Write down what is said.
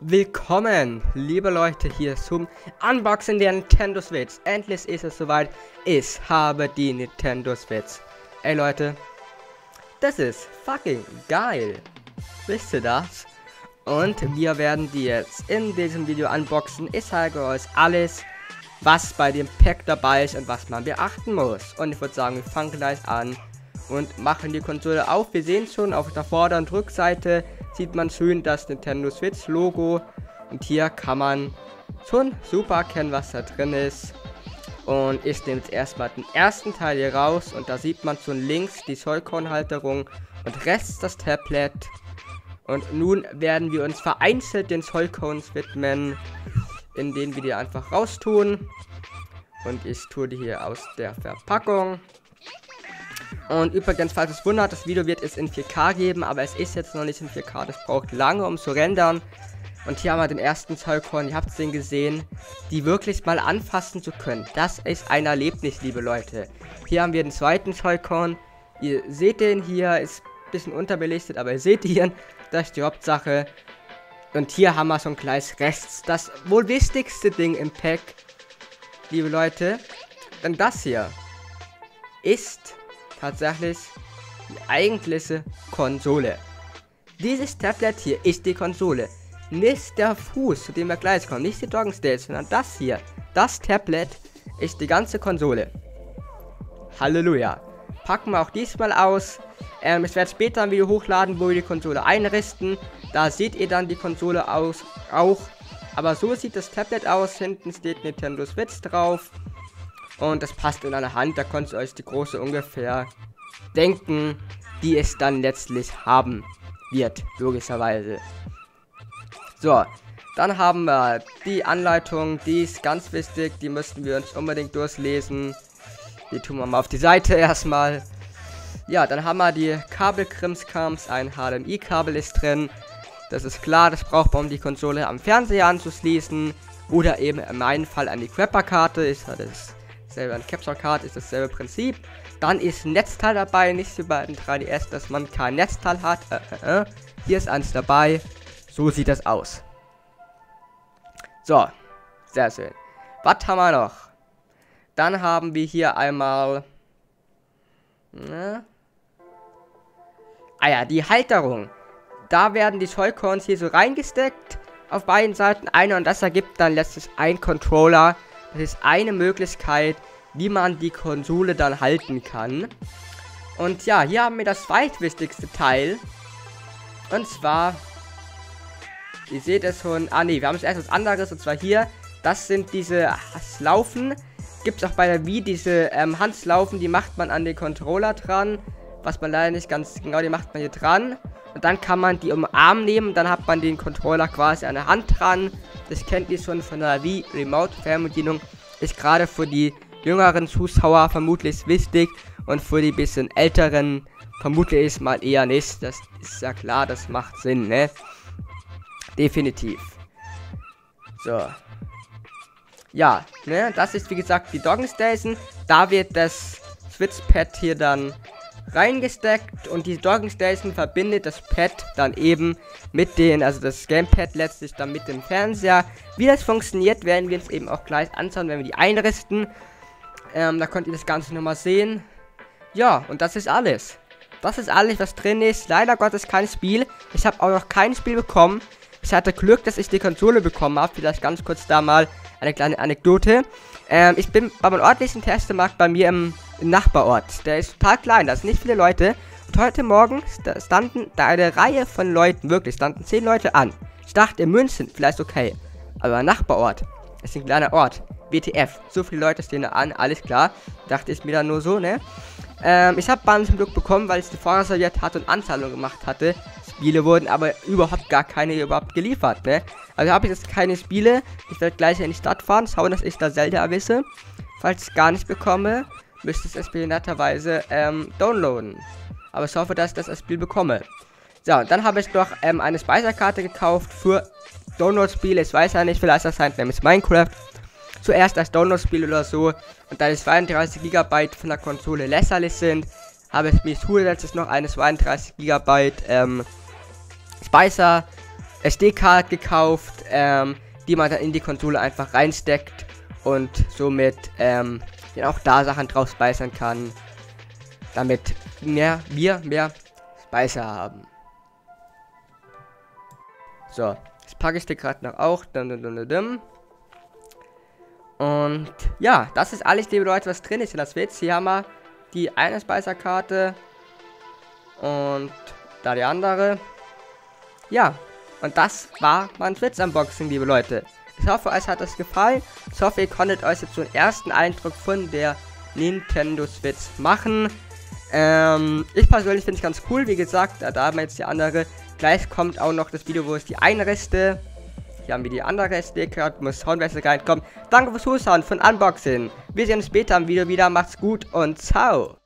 Willkommen, liebe Leute, hier zum Unboxing der Nintendo Switch. Endlich ist es soweit. Ich habe die Nintendo Switch. Ey Leute, das ist fucking geil. Wisst ihr das? Und wir werden die jetzt in diesem Video unboxen. Ich zeige euch alles, was bei dem Pack dabei ist und was man beachten muss. Und ich würde sagen, wir fangen gleich an und machen die Konsole auf. Wir sehen schon auf der Vorder- und Rückseite sieht man schön das Nintendo Switch Logo. Und hier kann man schon super erkennen, was da drin ist. Und ich nehme jetzt erstmal den ersten Teil hier raus. Und da sieht man schon links die Joy-Con-Halterung und rechts das Tablet. Und nun werden wir uns vereinzelt den Joy-Cons widmen, indem wir die einfach raustun. Und ich tue die hier aus der Verpackung. Und übrigens, falls es wundert, das Video wird es in 4K geben, aber es ist jetzt noch nicht in 4K. Das braucht lange, um zu rendern. Und hier haben wir den ersten Zollkorn, ihr habt es den gesehen, die wirklich mal anfassen zu können. Das ist ein Erlebnis, liebe Leute. Hier haben wir den zweiten Zollkorn. Ihr seht den hier, ist ein bisschen unterbelichtet, aber ihr seht ihn. Das ist die Hauptsache. Und hier haben wir so ein kleines Rest. Das wohl wichtigste Ding im Pack, liebe Leute. Denn das hier ist tatsächlich die eigentliche Konsole. Dieses Tablet hier ist die Konsole. Nicht der Fuß, zu dem wir gleich kommen, nicht die Dogging Stage, sondern das hier. Das Tablet ist die ganze Konsole. Halleluja. Packen wir auch diesmal aus. Ähm, ich werde später ein Video hochladen, wo wir die Konsole einrichten. Da seht ihr dann die Konsole aus, auch. Aber so sieht das Tablet aus. Hinten steht Nintendo Switch drauf. Und das passt in einer Hand. Da könnt ihr euch die große ungefähr denken, die es dann letztlich haben wird. Logischerweise. So. Dann haben wir die Anleitung. Die ist ganz wichtig. Die müssten wir uns unbedingt durchlesen. Die tun wir mal auf die Seite erstmal. Ja, dann haben wir die Kabelkrimskrams. Ein HDMI-Kabel ist drin. Das ist klar, das braucht man, um die Konsole am Fernseher anzuschließen. Oder eben in meinem Fall an die Crapper-Karte. Ist das selber ein Capture Card, ist dasselbe Prinzip. Dann ist Netzteil dabei, nicht wie bei den 3DS, dass man kein Netzteil hat. Äh, äh, äh. Hier ist eins dabei. So sieht das aus. So, sehr schön. Was haben wir noch? Dann haben wir hier einmal... Ne? Ah ja, die Halterung. Da werden die Joy-Cons hier so reingesteckt. Auf beiden Seiten eine und das ergibt dann letztlich ein Controller. Das ist eine Möglichkeit, wie man die Konsole dann halten kann. Und ja, hier haben wir das zweitwichtigste Teil. Und zwar, ihr seht es schon, ah nee, wir haben es erst was anderes, und zwar hier, das sind diese Laufen. Gibt es auch bei der Wii diese ähm, Handslaufen, die macht man an den Controller dran. Was man leider nicht ganz genau, die macht man hier dran. Und dann kann man die um den Arm nehmen, dann hat man den Controller quasi an der Hand dran. Das kennt ihr schon von der Wii Remote Fernbedienung. Ist gerade für die jüngeren Zuschauer vermutlich wichtig und für die bisschen älteren vermutlich ist mal eher nicht. Das ist ja klar, das macht Sinn, ne? Definitiv. So. Ja, ne, das ist wie gesagt die Dogging Station. Da wird das Switch-Pad hier dann reingesteckt und die Dogging Station verbindet das Pad dann eben mit den, also das Gamepad letztlich dann mit dem Fernseher. Wie das funktioniert, werden wir uns eben auch gleich anschauen, wenn wir die einrichten. Ähm, da könnt ihr das Ganze nochmal sehen. Ja, und das ist alles. Das ist alles, was drin ist. Leider Gottes kein Spiel. Ich habe auch noch kein Spiel bekommen. Ich hatte Glück, dass ich die Konsole bekommen habe. Vielleicht ganz kurz da mal eine kleine Anekdote. Ähm, ich bin bei meinem örtlichen Testemarkt bei mir im, Nachbarort. Der ist total klein, da sind nicht viele Leute. Und heute Morgen standen da eine Reihe von Leuten, wirklich, standen zehn Leute an. Ich dachte, in München, vielleicht okay. Aber Nachbarort, ist ein kleiner Ort. WTF, so viele Leute stehen da an, alles klar. Dachte ich mir dann nur so, ne? Ähm, ich habe Bahn zum Glück bekommen, weil ich die vorreserviert hatte und Anzahlung gemacht hatte. Spiele wurden aber überhaupt gar keine überhaupt geliefert, ne? Also habe ich jetzt keine Spiele. Ich werde gleich in die Stadt fahren, schauen, dass ich da Zelda erwisse. Falls ich es gar nicht bekomme, müsste ich es netterweise ähm, downloaden. Aber ich hoffe, dass ich das Spiel bekomme. So, dann habe ich noch ähm, eine Speicherkarte gekauft für Download-Spiele. Ich weiß ja nicht, vielleicht das halt nämlich Minecraft. Zuerst als Download-Spiel oder so. Und da die 32 GB von der Konsole lächerlich sind, habe ich mir zusätzlich noch eine 32 GB ähm, Speicher SD-Card gekauft, ähm, die man dann in die Konsole einfach reinsteckt und somit ähm, auch da Sachen drauf speichern kann, damit mehr, wir mehr Speicher haben. So, jetzt packe ich die gerade noch auch. Und ja, das ist alles, liebe Leute, was drin ist in das Witz. Hier haben wir die eine Speicherkarte und da die andere. Ja, und das war mein Switch-Unboxing, liebe Leute. Ich hoffe, euch hat es gefallen. Ich hoffe, ihr konntet euch jetzt so einen ersten Eindruck von der Nintendo Switch machen. Ähm, ich persönlich finde es ganz cool, wie gesagt, da haben wir jetzt die andere. Gleich kommt auch noch das Video, wo es die Einreste. Hier haben wir die andere SD-Karte, muss Soundwechsel reinkommen. Danke fürs Zuschauen von Unboxing. Wir sehen uns später im Video wieder. Macht's gut und ciao.